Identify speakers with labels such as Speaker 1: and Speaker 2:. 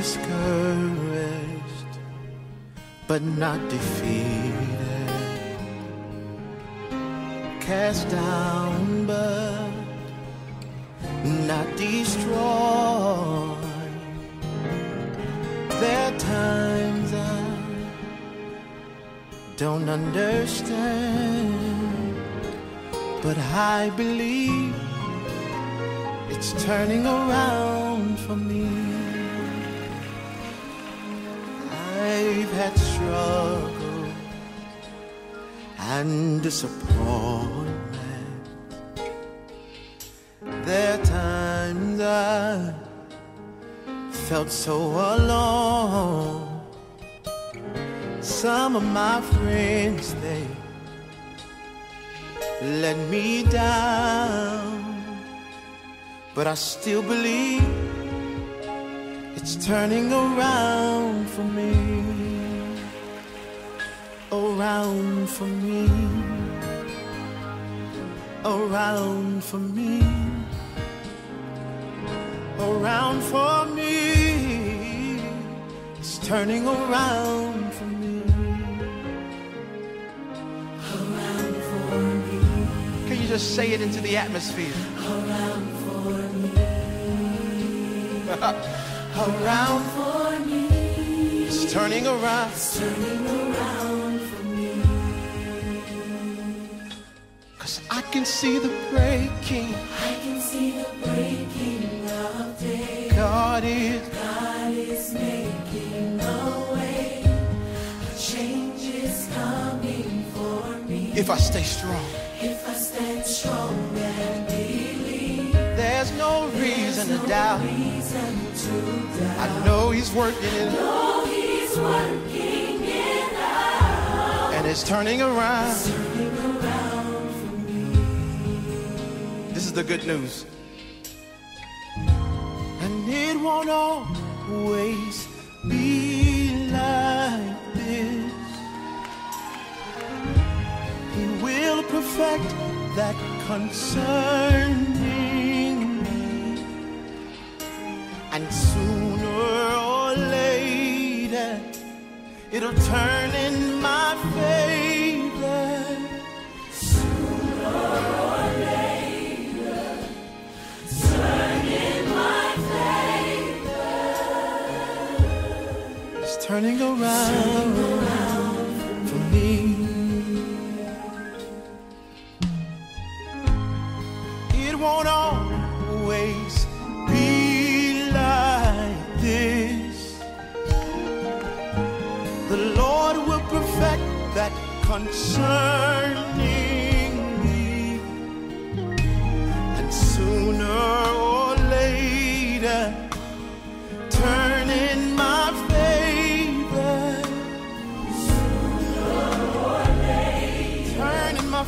Speaker 1: discouraged, but not defeated. Cast down, but not destroyed. There are times I don't understand, but I believe it's turning around for me. I've struggle and disappointment. There are times I felt so alone. Some of my friends, they let me down. But I still believe it's turning around for me. Around for me. Around for me. Around for me. It's turning around for me.
Speaker 2: Around for me,
Speaker 1: Can you just say it into the atmosphere?
Speaker 2: around for me,
Speaker 1: Around,
Speaker 2: for me,
Speaker 1: it's turning around.
Speaker 2: turning around
Speaker 1: Cause I can see the breaking.
Speaker 2: I can see the breaking of day.
Speaker 1: God is
Speaker 2: God is making a way. A change is coming for me.
Speaker 1: if I stay strong.
Speaker 2: If I stand strong and believe,
Speaker 1: There's no reason to doubt.
Speaker 2: reason to doubt.
Speaker 1: I know He's working it
Speaker 2: know He's working it out.
Speaker 1: and it's turning around.
Speaker 2: Turning
Speaker 1: This is the good news. And it won't always be like this. He will perfect that concerning me. And sooner or later, it'll turn in my favor. Turning around for me. It won't always be like this. The Lord will perfect that concerning me. And sooner